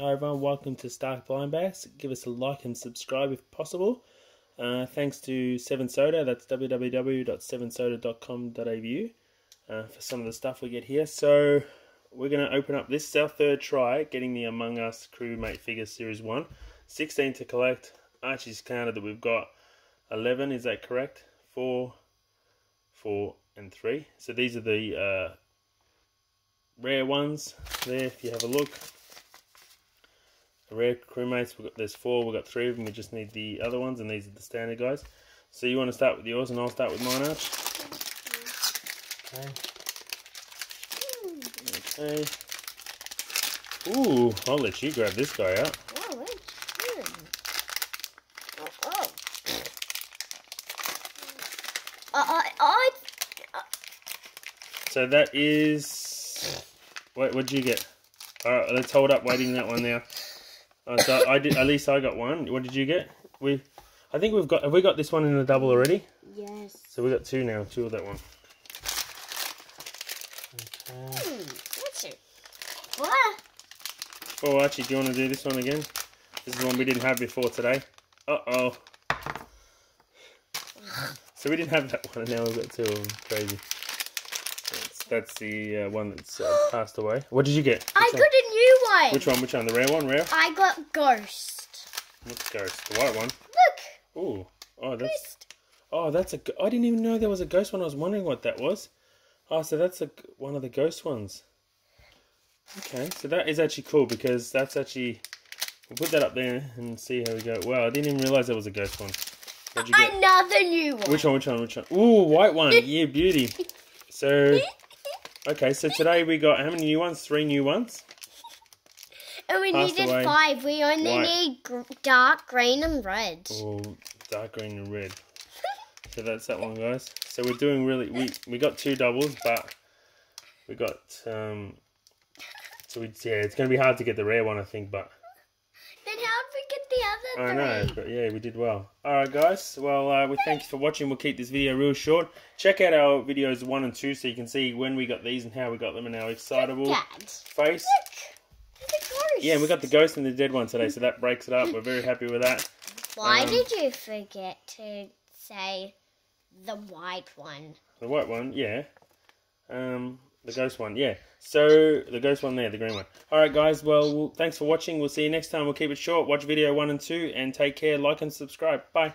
Hi everyone, welcome to Stark Blind Bags. Give us a like and subscribe if possible. Uh, thanks to Seven Soda, that's www.sevensoda.com.au uh, for some of the stuff we get here. So we're going to open up this is our third try getting the Among Us Crewmate Figure Series 1. 16 to collect. Archie's counted that we've got 11, is that correct? 4, 4 and 3. So these are the uh, rare ones there if you have a look. Rare crewmates, we've got, there's four, we've got three of them, we just need the other ones, and these are the standard guys. So you want to start with yours, and I'll start with mine, Arch? Okay. Okay. Ooh, I'll let you grab this guy out. Oh. Oh, oh. Uh, I, I, So that is... Wait, what did you get? Alright, let's hold up waiting that one now. Oh, so I did, at least I got one. What did you get? We, I think we've got, have we got this one in the double already? yes. So we got two now, two of that one. Okay. Hmm, what's it? What? Oh, actually, do you want to do this one again? This is the one we didn't have before today. Uh-oh. So we didn't have that one, and now we've got two of them. Crazy. That's, the uh, one that's uh, passed away. What did you get? I Which got a new one. one? Which one? Which one? The rare one? Rare? I got Ghost. What's ghost? The white one? Look, Ooh. Oh, that's... Ghost. Oh, that's a... I didn't even know there was a ghost one. I was wondering what that was. Oh, so that's a, one of the ghost ones. Okay, so that is actually cool because that's actually... We'll put that up there and see how we go. Wow, I didn't even realise there was a ghost one. What'd you get? Another new one. Which one, which one, which one? Ooh, white one. Yeah, beauty. So, okay, so today we got how many new ones? Three new ones. and we passed needed away. five. We only White. need gr- dark green and red. Oh, dark green and red. So that's that one, guys. So we're doing really. We we got two doubles, but we got um. So we yeah, it's gonna be hard to get the rare one, I think, but how'd we I know. three? But yeah, we did well. All right, guys. Well, uh, we thank you for watching. We'll keep this video real short. Check out our videos one and two, so you can see when we got these and how we got them and our excitable Dad, face. look, the. Yeah, and we got the ghost and the dead one today, so that breaks it up. We're very happy with that. Why um, did you forget to say the white one? The white one, yeah. Um, the ghost one, yeah. So the ghost one there, the green one. All right, guys. Well, well, thanks for watching. We'll see you next time. We'll keep it short. Watch video one and two, and take care. Like and subscribe. Bye.